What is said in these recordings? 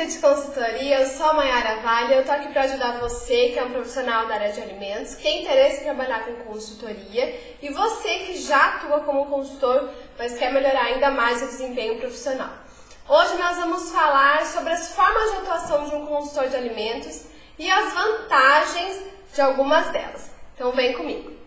dia de consultoria, eu sou a Mayara Vale, eu tô aqui para ajudar você, que é um profissional da área de alimentos, que tem interesse em trabalhar com consultoria, e você que já atua como consultor, mas quer melhorar ainda mais o desempenho profissional. Hoje nós vamos falar sobre as formas de atuação de um consultor de alimentos e as vantagens de algumas delas. Então vem comigo.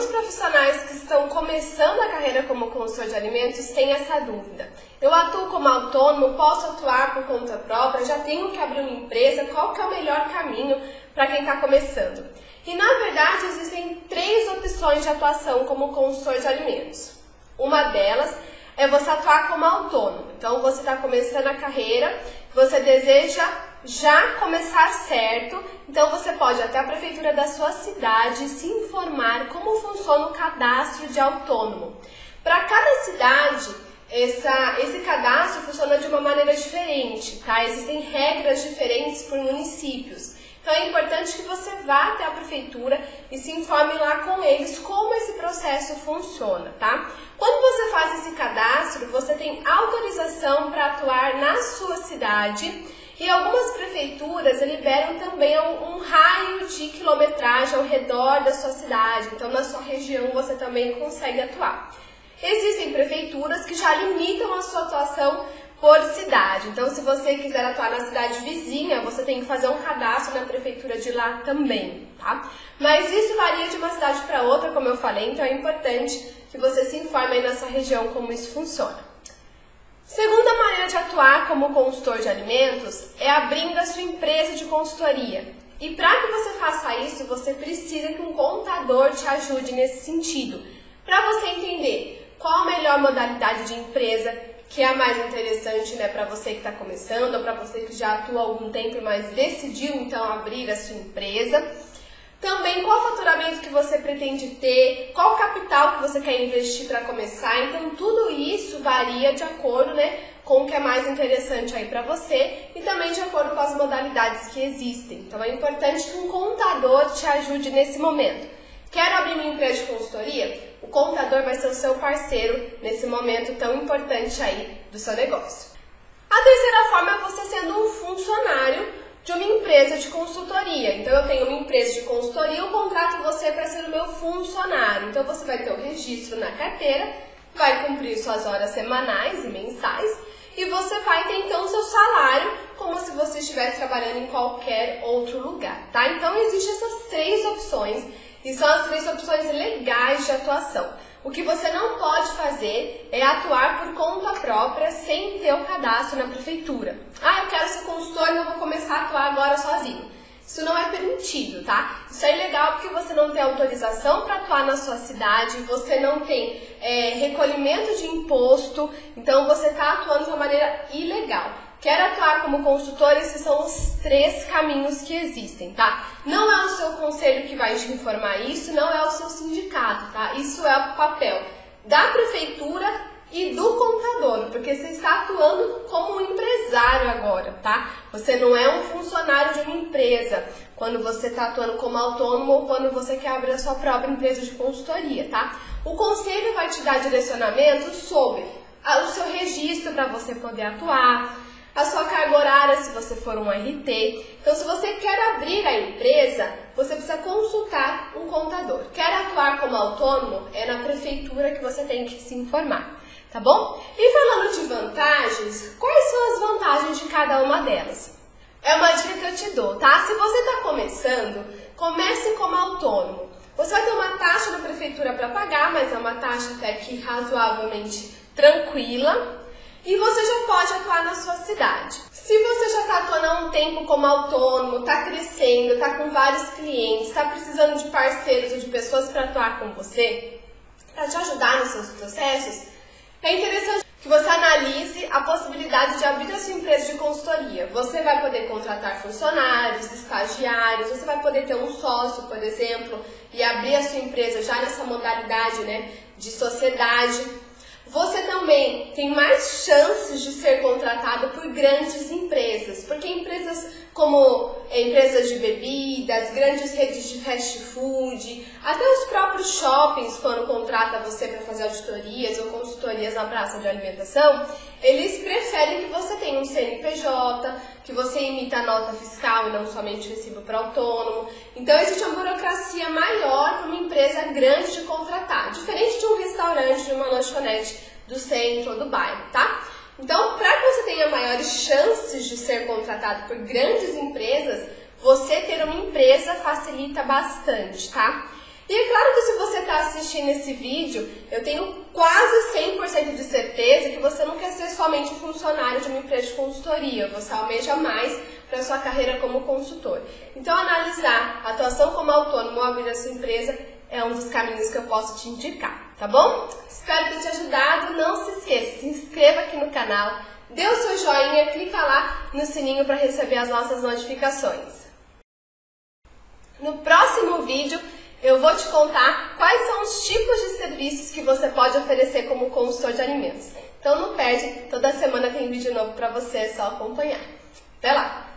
Muitos profissionais que estão começando a carreira como consultor de alimentos têm essa dúvida. Eu atuo como autônomo, posso atuar por conta própria, já tenho que abrir uma empresa, qual que é o melhor caminho para quem está começando? E na verdade existem três opções de atuação como consultor de alimentos. Uma delas é você atuar como autônomo. Então você está começando a carreira, você deseja já começar certo, então você pode até a prefeitura da sua cidade se informar como funciona o cadastro de autônomo. Para cada cidade, essa, esse cadastro funciona de uma maneira diferente, tá? Existem regras diferentes por municípios. Então é importante que você vá até a prefeitura e se informe lá com eles como esse processo funciona, tá? Quando você faz esse cadastro, você tem autorização para atuar na sua cidade e algumas prefeituras liberam também um, um, raio de quilometragem ao redor da sua cidade, então na sua região você também consegue atuar. Existem prefeituras que já limitam a sua atuação por cidade. Então, se você quiser atuar na cidade vizinha, você tem que fazer um cadastro na prefeitura de lá também, tá? Mas isso varia de uma cidade para outra, como eu falei, então é importante que você se informe aí na sua região como isso funciona. Segunda maneira de atuar como consultor de alimentos é abrindo a sua empresa de consultoria. E para que você faça isso, você precisa que um contador te ajude nesse sentido, para você entender qual a melhor modalidade de empresa que é a mais interessante né, para você que está começando ou para você que já atua há algum tempo, mas decidiu então abrir a sua empresa também qual faturamento que você pretende ter, qual capital que você quer investir para começar. Então tudo isso varia de acordo, né, com o que é mais interessante aí para você e também de acordo com as modalidades que existem. Então é importante que um contador te ajude nesse momento. Quero abrir minha empresa de consultoria? O contador vai ser o seu parceiro nesse momento tão importante aí do seu negócio. A terceira forma é você sendo um funcionário uma empresa de consultoria. Então eu tenho uma empresa de consultoria, eu contrato você para ser o meu funcionário. Então você vai ter o registro na carteira, vai cumprir suas horas semanais e mensais e você vai ter então seu salário como se você estivesse trabalhando em qualquer outro lugar, tá? Então existem essas três opções e são as três opções legais de atuação. O que você não pode fazer é atuar por conta própria sem ter o cadastro na prefeitura. Ah, eu quero ser consultor e eu vou começar a atuar agora sozinho. Isso não é permitido, tá? Isso é ilegal porque você não tem autorização para atuar na sua cidade, você não tem é, recolhimento de imposto, então você está atuando de uma maneira ilegal. Quer atuar como consultor, esses são os três caminhos que existem, tá? Não é o seu conselho que vai te informar isso, não é o seu sindicato, tá? Isso é o papel da prefeitura e do contador, porque você está atuando como um empresário agora, tá? Você não é um funcionário de uma empresa quando você está atuando como autônomo ou quando você quer abrir a sua própria empresa de consultoria, tá? O conselho vai te dar direcionamento sobre o seu registro para você poder atuar, a sua carga horária se você for um RT. Então, se você quer abrir a empresa, você precisa consultar um contador. Quer atuar como autônomo? É na prefeitura que você tem que se informar, tá bom? E falando de vantagens, quais são as vantagens de cada uma delas? É uma dica que eu te dou, tá? Se você está começando, comece como autônomo. Você vai ter uma taxa da prefeitura para pagar, mas é uma taxa até que razoavelmente tranquila e você já pode atuar na sua cidade. Se você já está atuando há um tempo como autônomo, está crescendo, está com vários clientes, está precisando de parceiros ou de pessoas para atuar com você, para te ajudar nos seus processos, é interessante que você analise a possibilidade de abrir a sua empresa de consultoria. Você vai poder contratar funcionários, estagiários, você vai poder ter um sócio, por exemplo, e abrir a sua empresa já nessa modalidade né, de sociedade você também tem mais chances de ser contratado por grandes empresas, porque empresas como empresas de bebidas, grandes redes de fast food, até os próprios shoppings, quando contrata você para fazer auditorias ou consultorias na praça de alimentação, eles preferem que você tenha um CNPJ, que você imita a nota fiscal e não somente recibo para autônomo. Então existe uma burocracia maior para uma empresa grande de contratar, diferente de um restaurante, de uma lanchonete do centro ou do bairro, tá? Então, para que você tenha maiores chances de ser contratado por grandes empresas, você ter uma empresa facilita bastante, tá? E é claro que se você está assistindo esse vídeo, eu tenho quase 100% de certeza que você não quer ser somente funcionário de uma empresa de consultoria, você almeja mais para sua carreira como consultor. Então, analisar a atuação como autônomo ou abrir a sua empresa é um dos caminhos que eu posso te indicar, tá bom? Espero ter te ajudado. Não se esqueça, se inscreva aqui no canal, dê o seu joinha, clica lá no sininho para receber as nossas notificações. No próximo vídeo, eu vou te contar quais são os tipos de serviços que você pode oferecer como consultor de alimentos. Então não perde, toda semana tem vídeo novo para você, é só acompanhar. Até lá!